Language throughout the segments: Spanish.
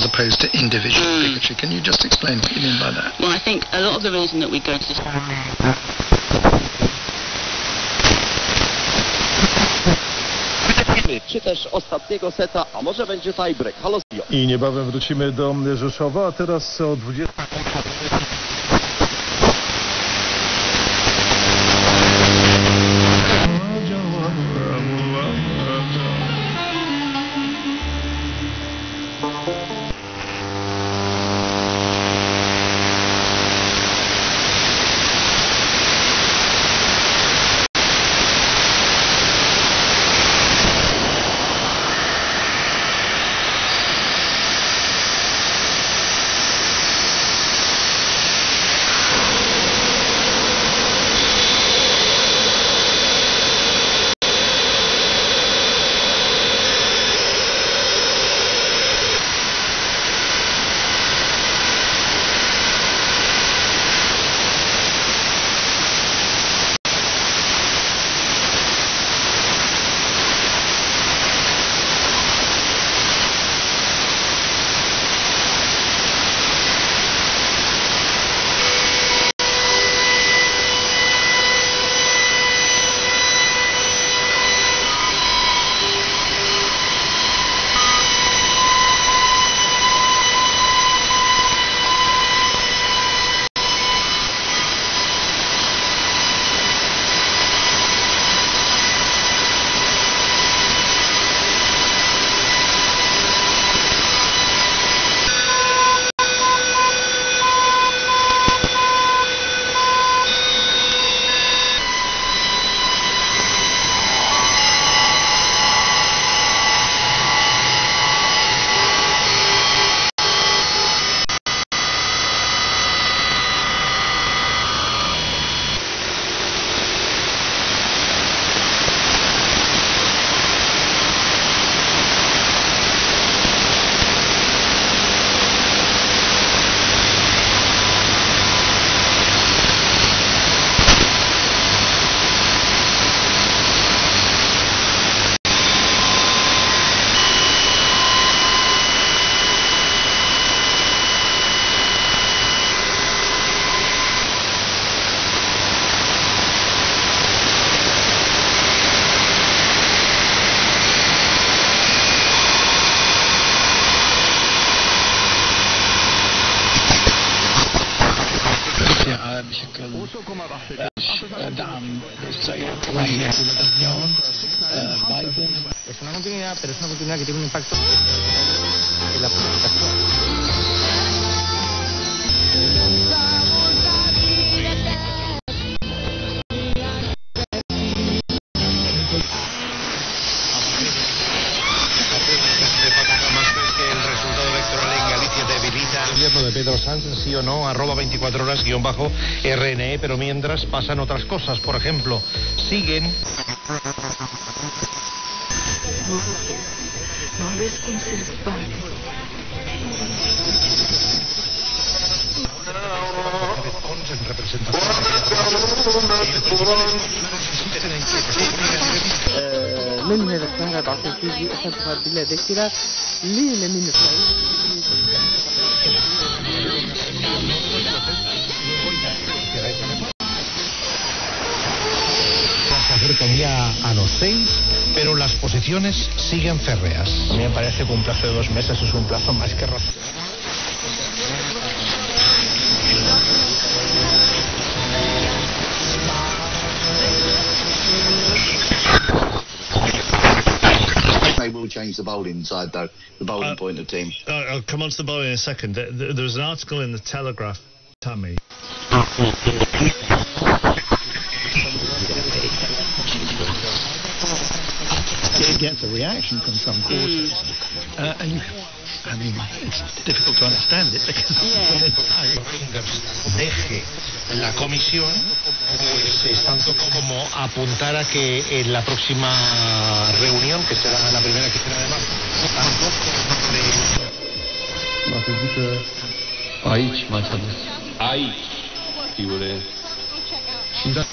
as opposed to individual bigotry. Can you just explain what you mean by that? Well, I think a lot of the reason that we go to czy też ostatniego seta, a może będzie tiebreak. Halo Studio. I niebawem wrócimy do Rzeszowa, a teraz o 20. Es una continuidad, pero es una continuidad que tiene un impacto en la política. de Pedro Sánchez, sí o no, arroba 24 horas guión bajo RNE, pero mientras pasan otras cosas, por ejemplo, siguen en representación من هذا الشهر العاطفي أخذها بلا ذاكرة لمن إسرائيل a los seis, pero las posiciones siguen férreas. A mí me parece que un plazo de dos meses es un plazo más que razonable. They will change the bowling side, though, the bowling Uh, point of the team. Uh, I'll come on to the bowling in a second. Th- th- There was an article in the Telegraph, Tammy. it gets a reaction from some quarters. Uh, and you, I mean, it's difficult to understand it because deje la comisión, pues es tanto como apuntar a que en la próxima reunión, que será la primera que será de marzo, Aici. Aici. Și da,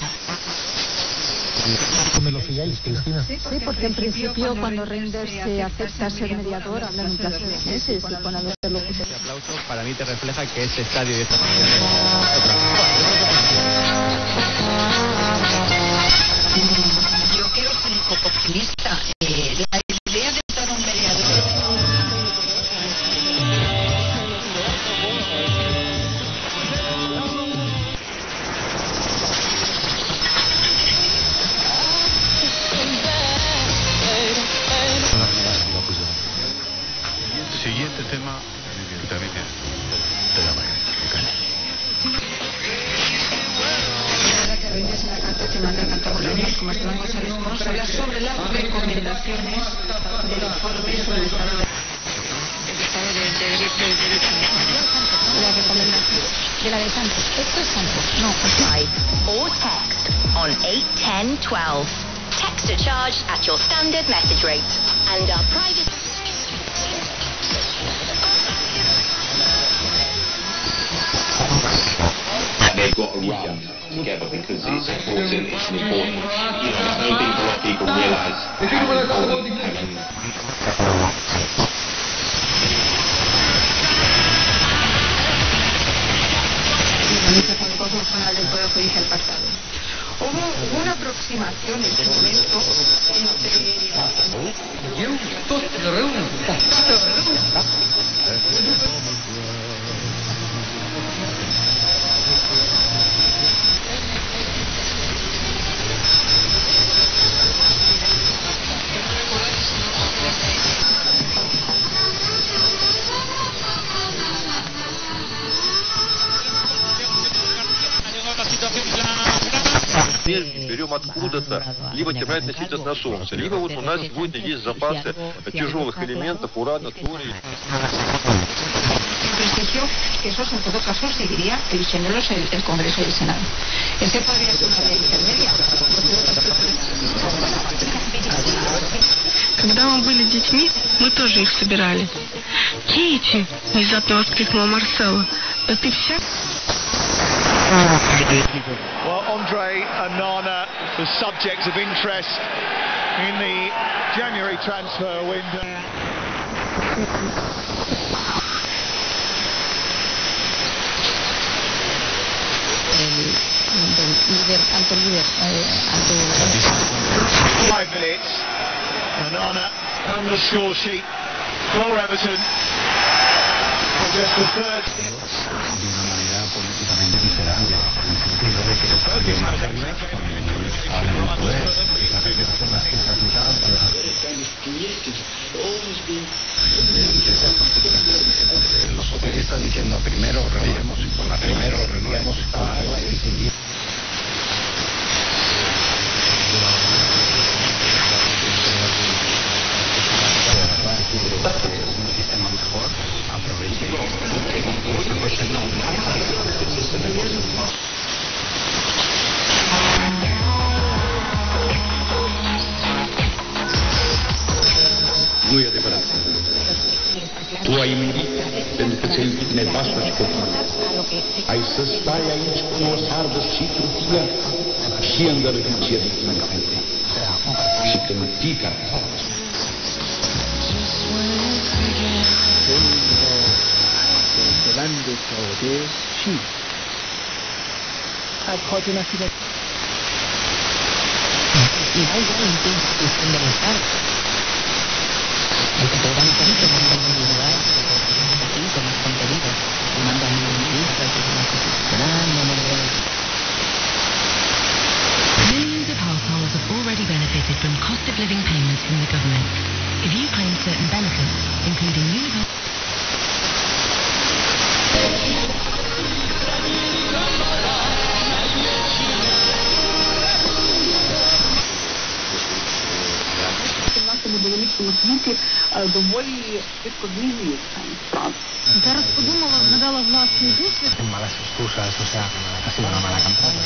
¿Me lo sigáis, Cristina? Sí, porque en principio cuando Reinders se acepta ser mediador hablan un plazo de meses y con a los interlocutores. Este aplauso para mí te refleja que este estadio y esta Yo quiero ser un como a Esteban habla sobre las recomendaciones del informe sobre el estado de el estado de, de derecho de derecho La recomendación de la de Santos. Esto es Santos. No, or text on 81012. Text are charged at your standard message rate. And our private... together because it's important, it's an important, you know, I don't think a lot of people realise how important having el Consejo General del Poder Judicial pasado. Hubo, hubo una aproximación en su momento берем откуда-то, либо терминально носить на солнце, либо вот у нас сегодня есть запасы тяжелых элементов, урана, тория. prestigio que esos en todo caso seguiría eligiéndolos el, el Congreso y el Senado. Ese podría ser una vía intermedia. Когда мы были детьми, мы тоже их собирали. Кейти, внезапно воскликнула Марсела, да ты вся... Andre Anana, the subject of interest in the January transfer window. del líder, alto líder. Five minutes. Anana on the score sheet for Everton. Just the third. Los socialistas diciendo primero reunimos Nu e adevărat. Tu ai murit pentru că ți-ai iubit nevastă și copii. Ai să stai aici cu o sardă și trupia și îngărăvicie de tine. Și când fica delante de Xi. Hat heute Nacht wieder... Y hay Millions of households have already benefited from cost of living payments from the government. If you claim certain benefits, including universal... е, доволі відкорнілі Зараз подумала, згадала власний досвід. Malas excusas, o sea, ha sido una mala campaña.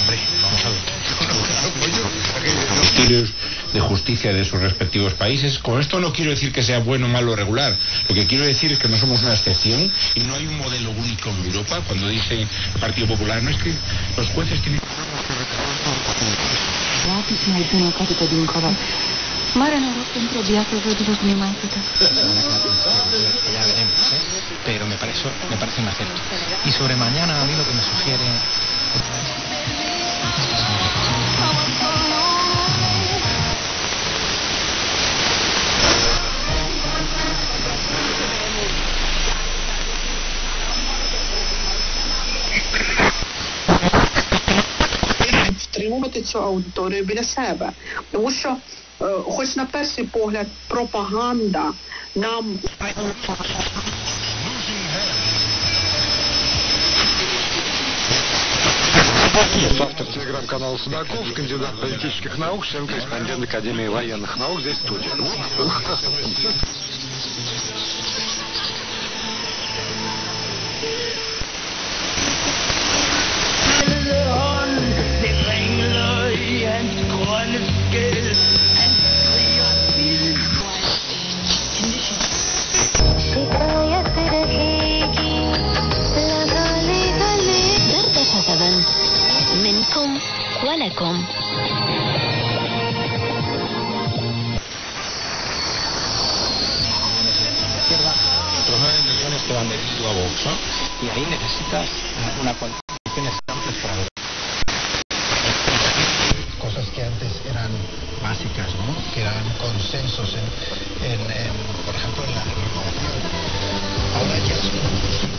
Hombre, vamos a ver. ministerios de justicia de sus respectivos países. Con esto no quiero decir que sea bueno, malo o regular. Lo que quiero decir es que no somos una excepción y no hay un modelo único en Europa. Cuando dice el Partido Popular, no es que los jueces tienen... Mare noroc pentru o viață, voi după cum e mai putea. Ya veremos, ¿eh? Pero me parece, me parece un acierto. Y sobre mañana a mí lo que me sugiere... يترجموا ما تتسوى أو الدور بلا سابع وشو хоч на перший погляд, пропаганда нам Автор телеграм-канала Судаков, кандидат политических наук, член-корреспондент Академии военных наук. Здесь студия. 9 millones que van de Bildu a Vox, ¿no? Y ahí necesitas eh, una coalición amplias para ver. Cosas que antes eran básicas, ¿no? Que eran consensos en, en, en, por ejemplo, en la legislación. Ahora ya es